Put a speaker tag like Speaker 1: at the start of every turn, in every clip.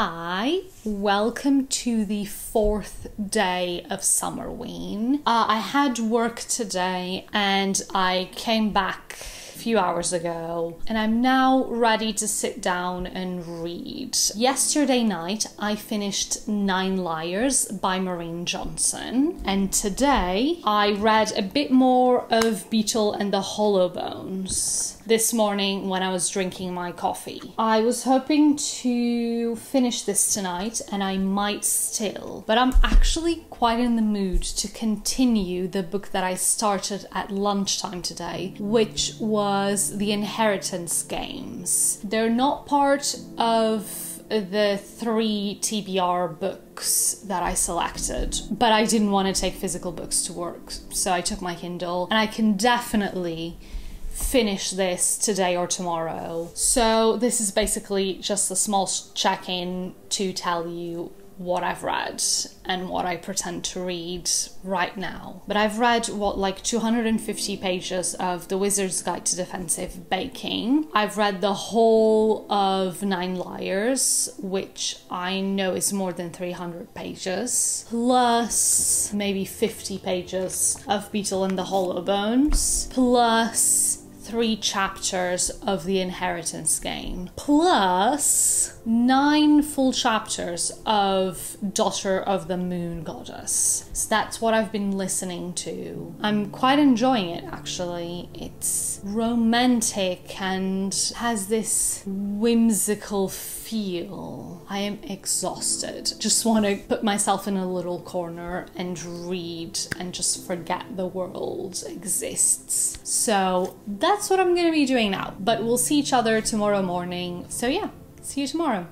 Speaker 1: Hi, welcome to the fourth day of Summerween. Uh, I had work today and I came back a few hours ago and I'm now ready to sit down and read. Yesterday night I finished Nine Liars by Maureen Johnson and today I read a bit more of Beetle and the Hollowbones this morning when I was drinking my coffee. I was hoping to finish this tonight and I might still, but I'm actually quite in the mood to continue the book that I started at lunchtime today, which was The Inheritance Games. They're not part of the three TBR books that I selected, but I didn't want to take physical books to work, so I took my Kindle, and I can definitely finish this today or tomorrow. So, this is basically just a small check in to tell you what I've read and what I pretend to read right now. But I've read what like 250 pages of The Wizard's Guide to Defensive Baking. I've read the whole of Nine Liars, which I know is more than 300 pages, plus maybe 50 pages of Beetle and the Hollowbones, plus three chapters of the inheritance game, plus nine full chapters of Daughter of the Moon Goddess. So that's what I've been listening to. I'm quite enjoying it actually. It's romantic and has this whimsical feel. I am exhausted. Just want to put myself in a little corner and read and just forget the world exists. So that's what I'm going to be doing now. But we'll see each other tomorrow morning. So yeah, see you tomorrow.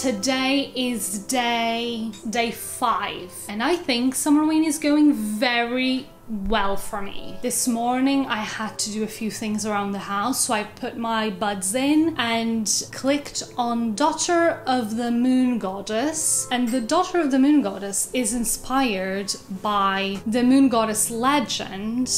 Speaker 1: Today is day day five, and I think Summerween is going very well for me. This morning I had to do a few things around the house, so I put my buds in and clicked on Daughter of the Moon Goddess. And the Daughter of the Moon Goddess is inspired by the Moon Goddess legend,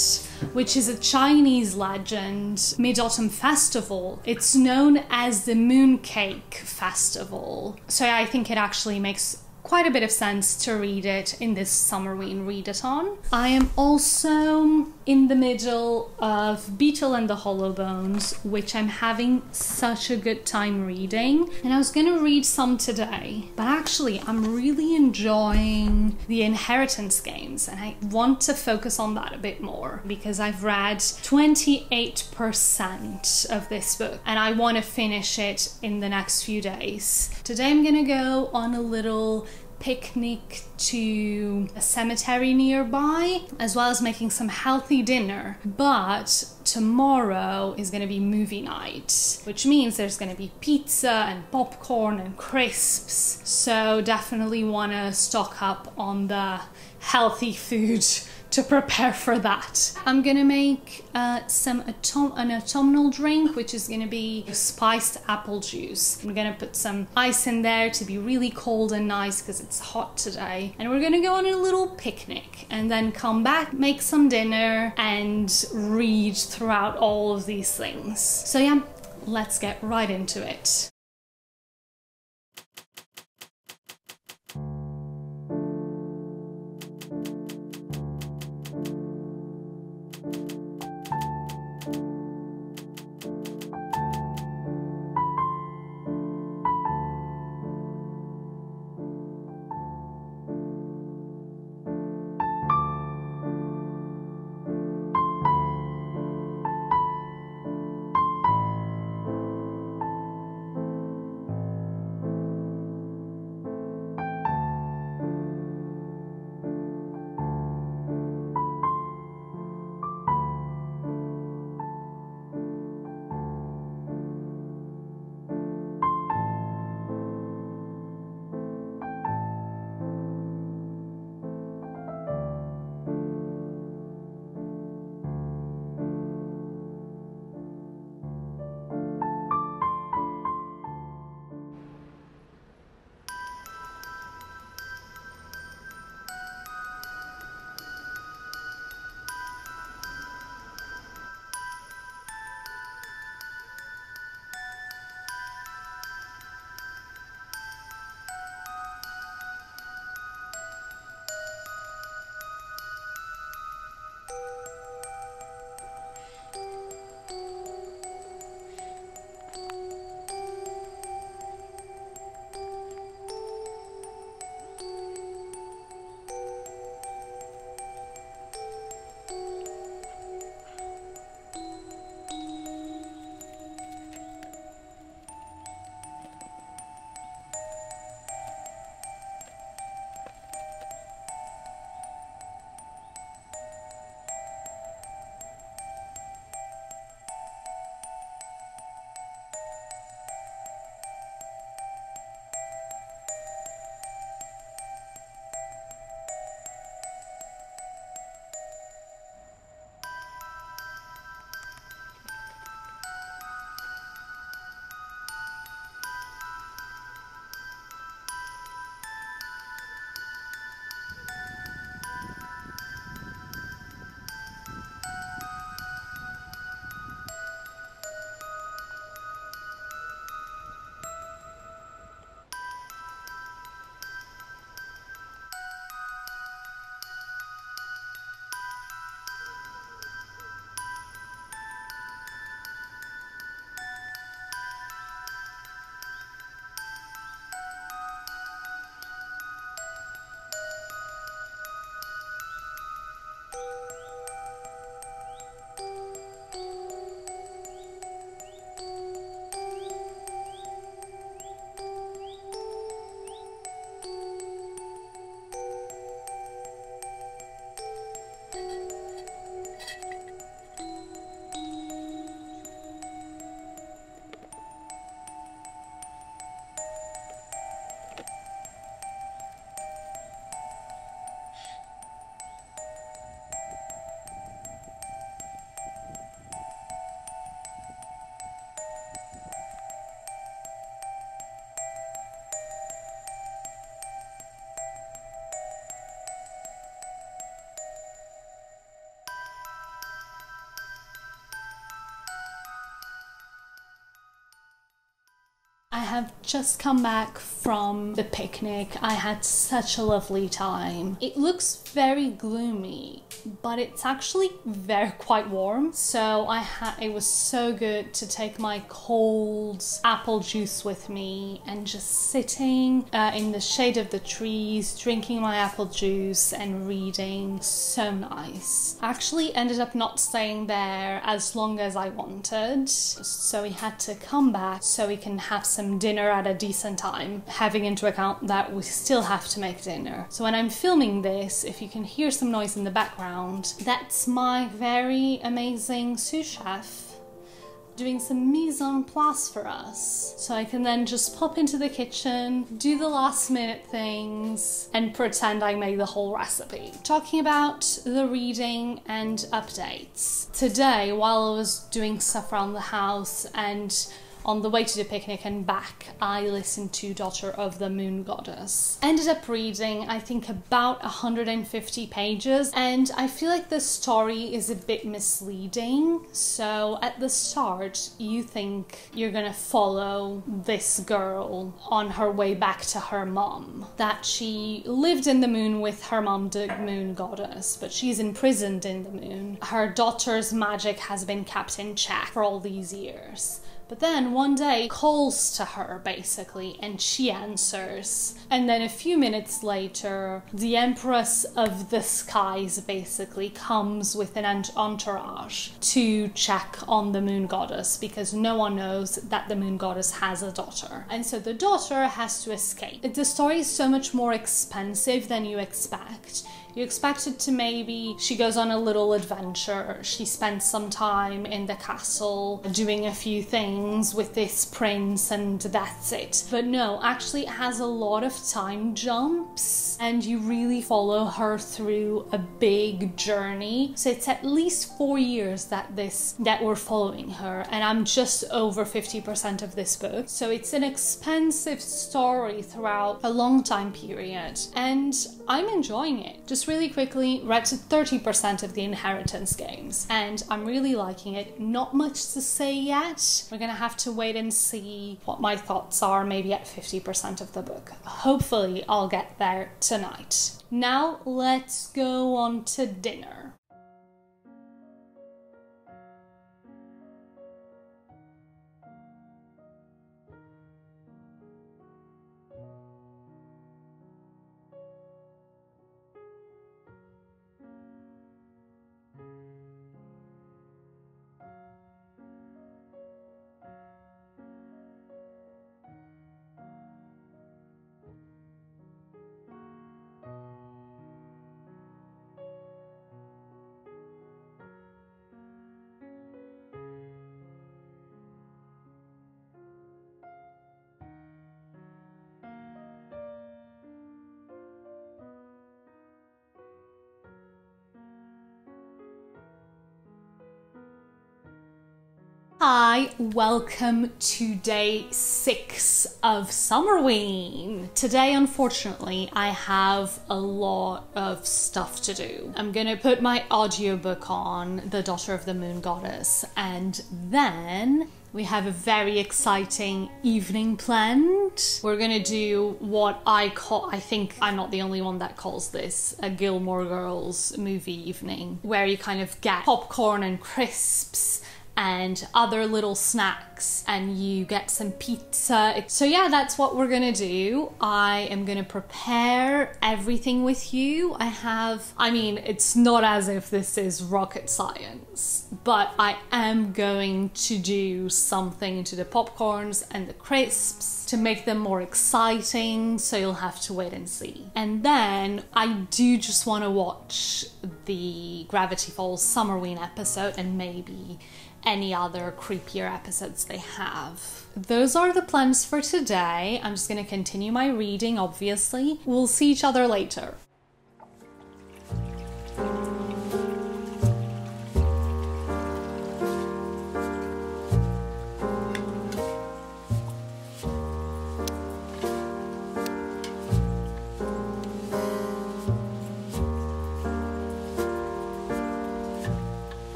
Speaker 1: which is a Chinese legend, Mid Autumn Festival. It's known as the Moon Cake Festival. So I think it actually makes quite a bit of sense to read it in this Summerween readathon. I am also in the middle of Beetle and the Hollowbones, which I'm having such a good time reading. And I was gonna read some today, but actually, I'm really enjoying the inheritance games, and I want to focus on that a bit more because I've read 28% of this book and I want to finish it in the next few days. Today, I'm gonna go on a little picnic to a cemetery nearby, as well as making some healthy dinner. But tomorrow is going to be movie night, which means there's going to be pizza and popcorn and crisps. So definitely want to stock up on the healthy food to prepare for that. I'm gonna make uh, some an autumnal drink, which is gonna be spiced apple juice. I'm gonna put some ice in there to be really cold and nice because it's hot today. And we're gonna go on a little picnic and then come back, make some dinner, and read throughout all of these things. So, yeah, let's get right into it. Have just come back from the picnic. I had such a lovely time. It looks very gloomy, but it's actually very quite warm. So I had it was so good to take my cold apple juice with me and just sitting uh, in the shade of the trees, drinking my apple juice and reading. So nice. I actually ended up not staying there as long as I wanted, so we had to come back so we can have some dinner at a decent time, having into account that we still have to make dinner. So when I'm filming this, if you can hear some noise in the background, that's my very amazing sous chef doing some mise en place for us. So I can then just pop into the kitchen, do the last minute things, and pretend I made the whole recipe. Talking about the reading and updates. Today, while I was doing stuff around the house and on the way to the picnic and back, I listened to Daughter of the Moon Goddess. Ended up reading, I think, about 150 pages, and I feel like the story is a bit misleading. So, at the start, you think you're gonna follow this girl on her way back to her mom, that she lived in the moon with her mom, the Moon Goddess, but she's imprisoned in the moon. Her daughter's magic has been kept in check for all these years. But then one day calls to her basically, and she answers. And then a few minutes later, the Empress of the Skies basically comes with an entourage to check on the Moon Goddess because no one knows that the Moon Goddess has a daughter. And so the daughter has to escape. The story is so much more expensive than you expect. You expected to maybe she goes on a little adventure, she spends some time in the castle doing a few things with this prince, and that's it. But no, actually, it has a lot of time jumps, and you really follow her through a big journey. So it's at least four years that this that we're following her, and I'm just over 50% of this book. So it's an expensive story throughout a long time period, and I'm enjoying it. Just really quickly, read to 30% of the Inheritance games, and I'm really liking it. Not much to say yet. We're gonna have to wait and see what my thoughts are, maybe at 50% of the book. Hopefully, I'll get there tonight. Now, let's go on to dinner. Hi, welcome to day six of Summerween. Today, unfortunately, I have a lot of stuff to do. I'm gonna put my audiobook on, The Daughter of the Moon Goddess, and then we have a very exciting evening planned. We're gonna do what I call, I think I'm not the only one that calls this a Gilmore Girls movie evening, where you kind of get popcorn and crisps and other little snacks and you get some pizza. So yeah, that's what we're to do. I am to prepare everything with you. I have I mean, it's not as if this is rocket science, but I am going to do something to the popcorns and the crisps to make them more exciting, so you'll have to wait and see. And then I do just want to watch the Gravity Falls Summerween episode and maybe any other creepier episodes they have. Those are the plans for today. I'm just going to continue my reading, obviously. We'll see each other later.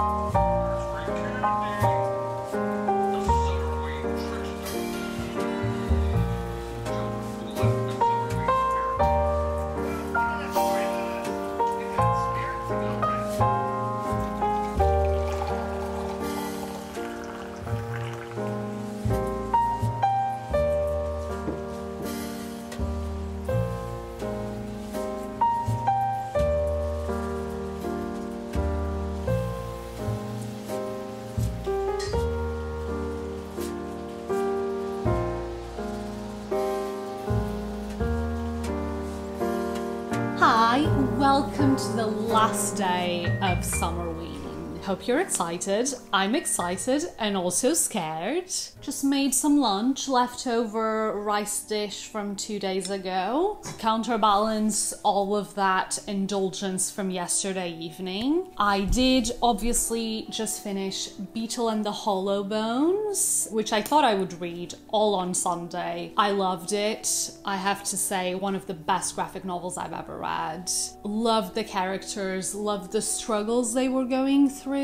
Speaker 1: you the last day of summer. Hope you're excited. I'm excited and also scared. Just made some lunch, leftover rice dish from two days ago to counterbalance all of that indulgence from yesterday evening. I did obviously just finish Beetle and the Hollowbones, which I thought I would read all on Sunday. I loved it. I have to say, one of the best graphic novels I've ever read. Loved the characters, loved the struggles they were going through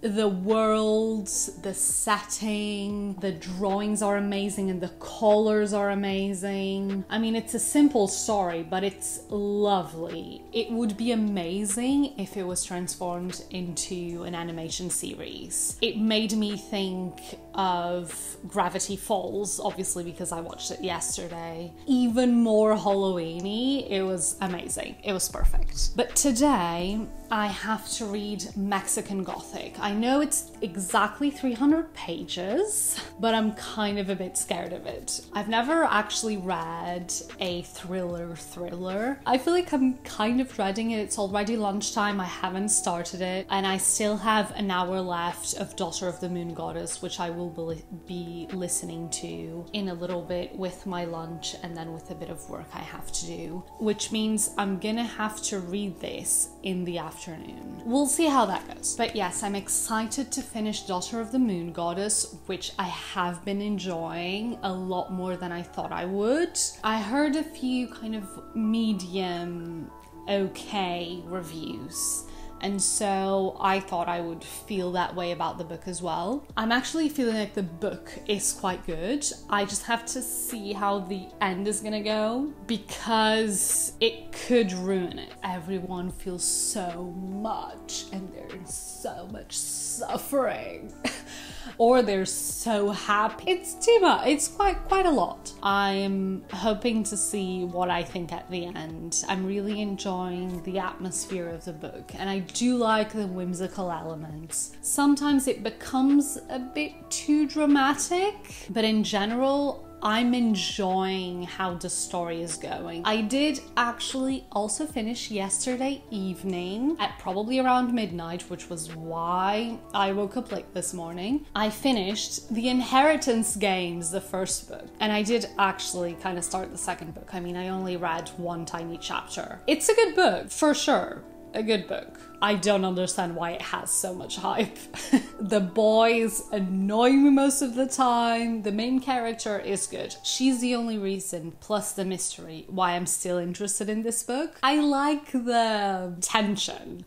Speaker 1: the worlds, the setting, the drawings are amazing and the colors are amazing. I mean, it's a simple story, but it's lovely. It would be amazing if it was transformed into an animation series. It made me think of Gravity Falls, obviously, because I watched it yesterday. Even more Halloweeny. It was amazing. It was perfect. But today, I have to read Mexican Gothic. I know it's exactly 300 pages, but I'm kind of a bit scared of it. I've never actually read a thriller thriller. I feel like I'm kind of dreading it. It's already lunchtime, I haven't started it, and I still have an hour left of Daughter of the Moon Goddess, which I will be listening to in a little bit with my lunch and then with a bit of work I have to do, which means I'm gonna have to read this in the afternoon afternoon. We'll see how that goes. But yes, I'm excited to finish Daughter of the Moon Goddess, which I have been enjoying a lot more than I thought I would. I heard a few kind of medium okay reviews and so I thought I would feel that way about the book as well. I'm actually feeling like the book is quite good. I just have to see how the end is gonna go because it could ruin it. Everyone feels so much and there's so much suffering. or they're so happy. It's too much. It's quite quite a lot. I'm hoping to see what I think at the end. I'm really enjoying the atmosphere of the book and I do like the whimsical elements. Sometimes it becomes a bit too dramatic, but in general, I'm enjoying how the story is going. I did actually also finish yesterday evening at probably around midnight, which was why I woke up late this morning. I finished The Inheritance Games, the first book, and I did actually kind of start the second book. I mean, I only read one tiny chapter. It's a good book, for sure a good book. I don't understand why it has so much hype. the boys annoy me most of the time. The main character is good. She's the only reason, plus the mystery, why I'm still interested in this book. I like the tension.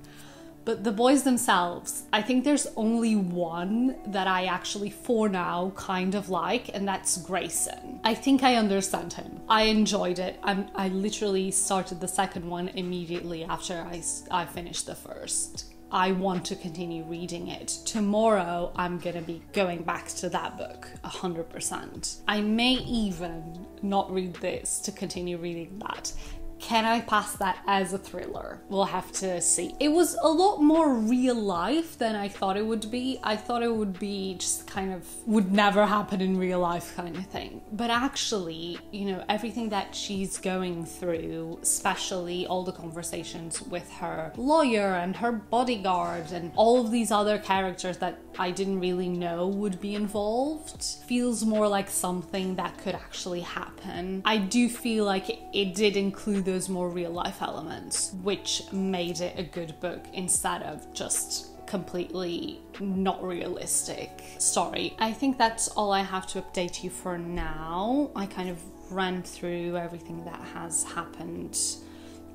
Speaker 1: But the boys themselves, I think there's only one that I actually, for now, kind of like, and that's Grayson. I think I understand him. I enjoyed it. I'm, I literally started the second one immediately after I, I finished the first. I want to continue reading it. Tomorrow, I'm gonna be going back to that book 100%. I may even not read this to continue reading that can I pass that as a thriller? We'll have to see. It was a lot more real life than I thought it would be. I thought it would be just kind of would never happen in real life kind of thing. But actually, you know, everything that she's going through, especially all the conversations with her lawyer and her bodyguard and all of these other characters that I didn't really know would be involved, feels more like something that could actually happen. I do feel like it did include those more real life elements, which made it a good book instead of just completely not realistic Sorry, I think that's all I have to update you for now. I kind of ran through everything that has happened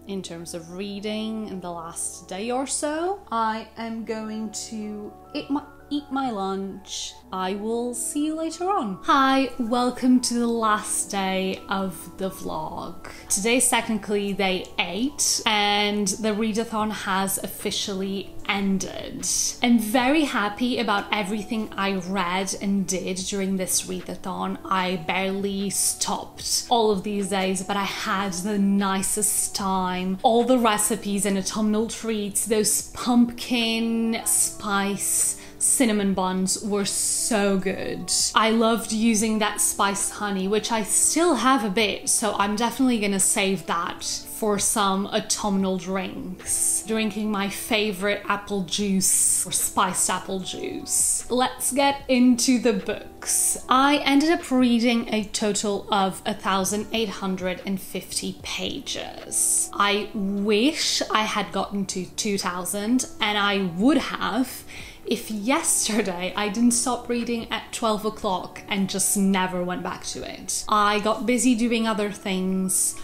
Speaker 1: in terms of reading in the last day or so. I am going to it might eat my lunch. I will see you later on. Hi, welcome to the last day of the vlog. Today's technically day 8 and the readathon has officially ended. I'm very happy about everything I read and did during this readathon. I barely stopped all of these days, but I had the nicest time. All the recipes and autumnal treats, those pumpkin spice cinnamon buns were so good. I loved using that spiced honey, which I still have a bit, so I'm definitely gonna save that for some autumnal drinks. Drinking my favorite apple juice or spiced apple juice. Let's get into the books. I ended up reading a total of 1,850 pages. I wish I had gotten to 2,000 and I would have if yesterday I didn't stop reading at 12 o'clock and just never went back to it. I got busy doing other things.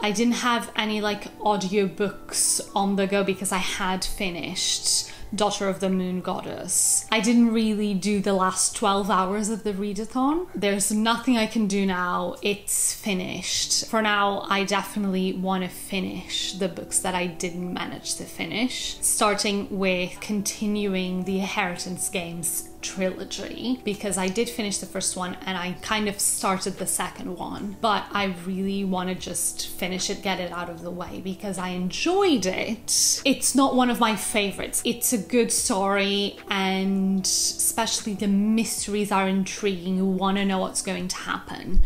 Speaker 1: I didn't have any like audiobooks on the go because I had finished Daughter of the Moon Goddess. I didn't really do the last 12 hours of the readathon. There's nothing I can do now. It's finished. For now, I definitely want to finish the books that I didn't manage to finish, starting with continuing the Inheritance Games trilogy because I did finish the first one and I kind of started the second one, but I really want to just finish it, get it out of the way because I enjoyed it. It's not one of my favorites. It's a good story and especially the mysteries are intriguing. You want to know what's going to happen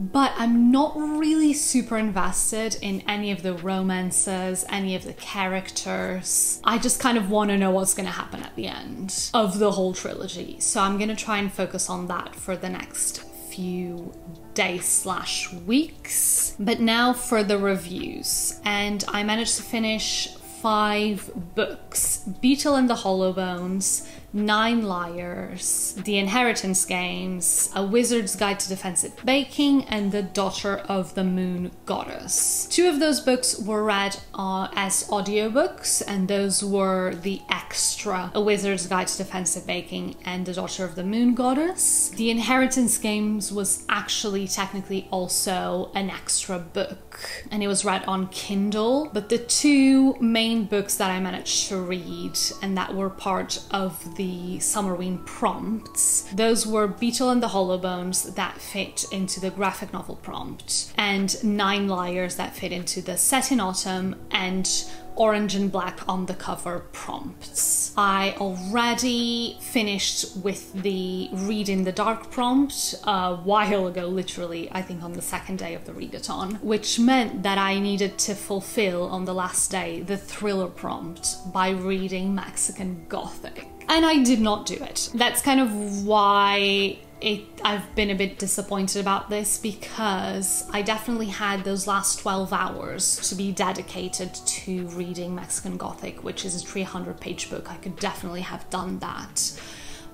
Speaker 1: but I'm not really super invested in any of the romances, any of the characters. I just kind of want to know what's going to happen at the end of the whole trilogy. So I'm going to try and focus on that for the next few days slash weeks. But now for the reviews. And I managed to finish five books Beetle and the Hollowbones, Nine Liars, The Inheritance Games, A Wizard's Guide to Defensive Baking, and The Daughter of the Moon Goddess. Two of those books were read uh, as audiobooks, and those were the extra A Wizard's Guide to Defensive Baking and The Daughter of the Moon Goddess. The Inheritance Games was actually technically also an extra book, and it was read on Kindle, but the two main books that I managed to read and that were part of the Summerween prompts. Those were Beetle and the Hollowbones that fit into the graphic novel prompt, and Nine Liars that fit into the Set in Autumn and orange and black on the cover prompts. I already finished with the Read in the Dark prompt a while ago, literally, I think on the second day of the readathon, which meant that I needed to fulfill on the last day the thriller prompt by reading Mexican Gothic. And I did not do it. That's kind of why it I've been a bit disappointed about this because I definitely had those last 12 hours to be dedicated to reading Mexican Gothic, which is a 300 page book. I could definitely have done that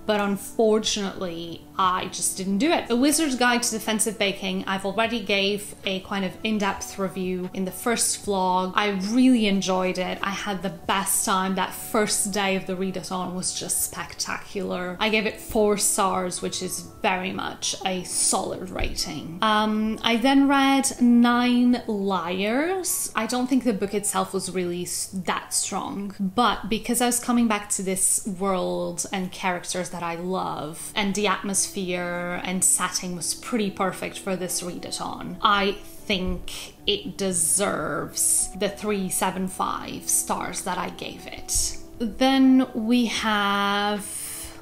Speaker 1: but unfortunately I just didn't do it. The Wizard's Guide to Defensive Baking, I've already gave a kind of in-depth review in the first vlog. I really enjoyed it. I had the best time. That first day of the readathon was just spectacular. I gave it four stars, which is very much a solid rating. Um, I then read Nine Liars. I don't think the book itself was really that strong, but because I was coming back to this world and characters that I love, and the atmosphere and setting was pretty perfect for this readathon. I think it deserves the 375 stars that I gave it. Then we have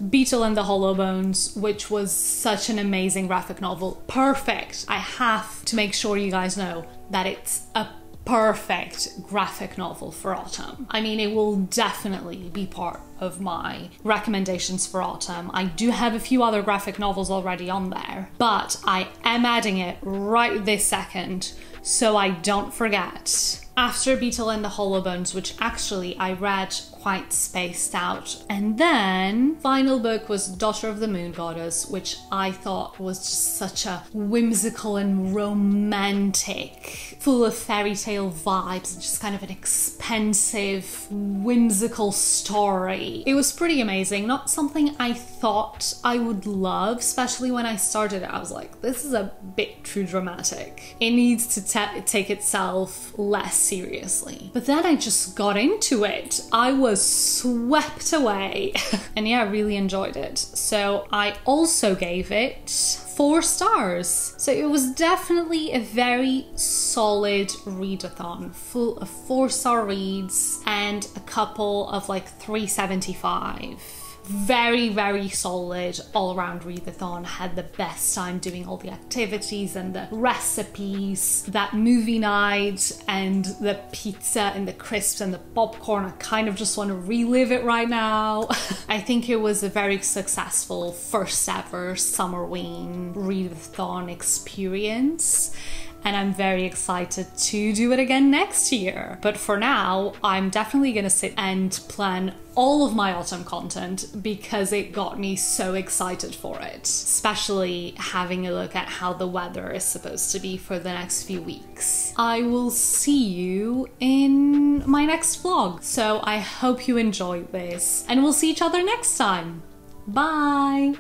Speaker 1: Beetle and the Hollowbones, which was such an amazing graphic novel. Perfect. I have to make sure you guys know that it's a perfect graphic novel for autumn. I mean, it will definitely be part of my recommendations for autumn. I do have a few other graphic novels already on there, but I am adding it right this second so I don't forget. After Beetle and the Hollowbones, which actually I read quite spaced out. And then final book was Daughter of the Moon Goddess, which I thought was just such a whimsical and romantic, full of fairy tale vibes, just kind of an expensive, whimsical story. It was pretty amazing. Not something I thought I would love, especially when I started it. I was like, this is a bit too dramatic. It needs to take itself less seriously. But then I just got into it. I was swept away. and yeah, I really enjoyed it. So I also gave it four stars. So it was definitely a very solid readathon, full of four star reads and a couple of like 375 very, very solid all around readathon. Had the best time doing all the activities and the recipes. That movie night and the pizza and the crisps and the popcorn. I kind of just want to relive it right now. I think it was a very successful first ever Summerween readathon experience and I'm very excited to do it again next year. But for now, I'm definitely gonna sit and plan all of my autumn content because it got me so excited for it, especially having a look at how the weather is supposed to be for the next few weeks. I will see you in my next vlog. So I hope you enjoyed this and we'll see each other next time. Bye!